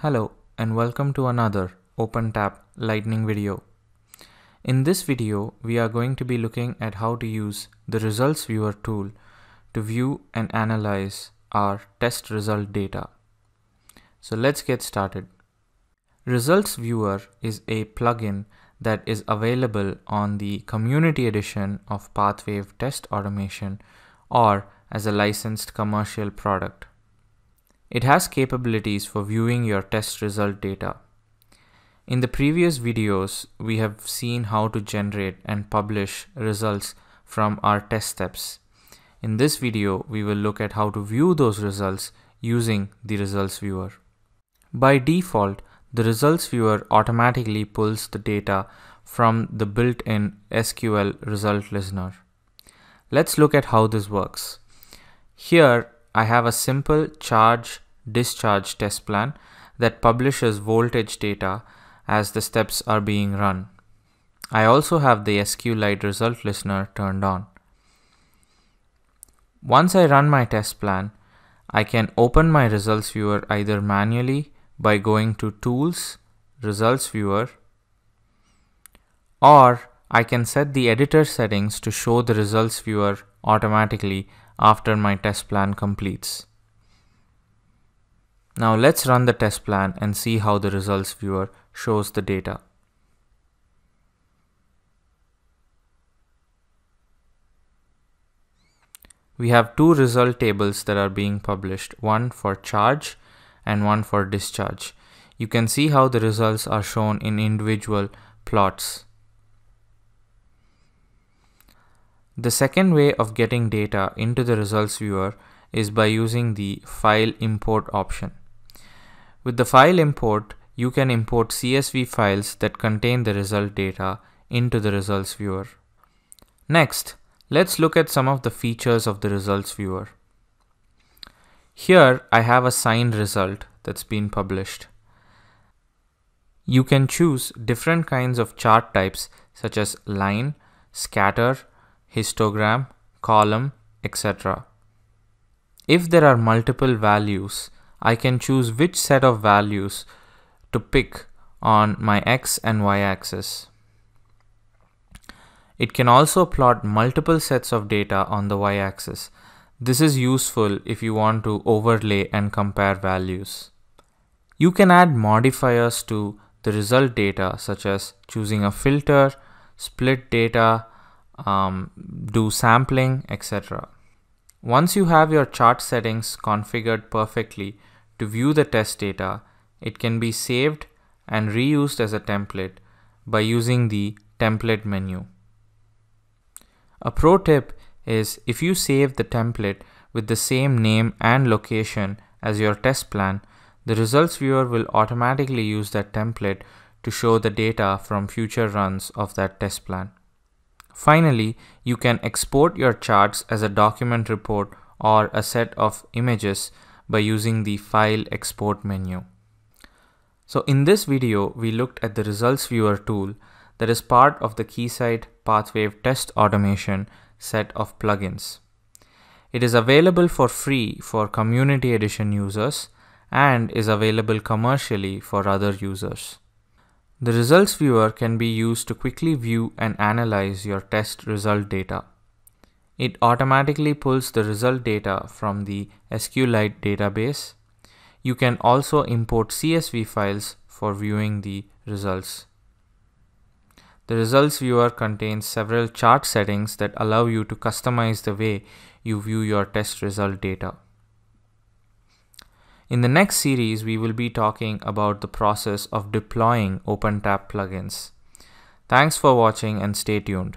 Hello and welcome to another OpenTap Lightning video. In this video, we are going to be looking at how to use the Results Viewer tool to view and analyze our test result data. So let's get started. Results Viewer is a plugin that is available on the Community Edition of Pathwave Test Automation or as a licensed commercial product. It has capabilities for viewing your test result data. In the previous videos, we have seen how to generate and publish results from our test steps. In this video, we will look at how to view those results using the results viewer. By default, the results viewer automatically pulls the data from the built-in SQL result listener. Let's look at how this works. Here, I have a simple charge discharge test plan that publishes voltage data as the steps are being run. I also have the SQLite result listener turned on. Once I run my test plan, I can open my results viewer either manually by going to Tools, Results Viewer, or I can set the editor settings to show the results viewer automatically after my test plan completes. Now let's run the test plan and see how the results viewer shows the data. We have two result tables that are being published, one for charge and one for discharge. You can see how the results are shown in individual plots. The second way of getting data into the results viewer is by using the file import option. With the file import, you can import CSV files that contain the result data into the results viewer. Next, let's look at some of the features of the results viewer. Here I have a signed result that's been published. You can choose different kinds of chart types such as line, scatter, histogram, column, etc. If there are multiple values, I can choose which set of values to pick on my x and y axis. It can also plot multiple sets of data on the y axis. This is useful if you want to overlay and compare values. You can add modifiers to the result data such as choosing a filter, split data, um, do sampling, etc. Once you have your chart settings configured perfectly to view the test data, it can be saved and reused as a template by using the template menu. A pro tip is if you save the template with the same name and location as your test plan, the results viewer will automatically use that template to show the data from future runs of that test plan. Finally, you can export your charts as a document report or a set of images by using the File Export menu. So in this video, we looked at the Results Viewer tool that is part of the Keysight Pathwave Test Automation set of plugins. It is available for free for Community Edition users and is available commercially for other users. The results viewer can be used to quickly view and analyze your test result data. It automatically pulls the result data from the SQLite database. You can also import CSV files for viewing the results. The results viewer contains several chart settings that allow you to customize the way you view your test result data. In the next series, we will be talking about the process of deploying OpenTap plugins. Thanks for watching and stay tuned.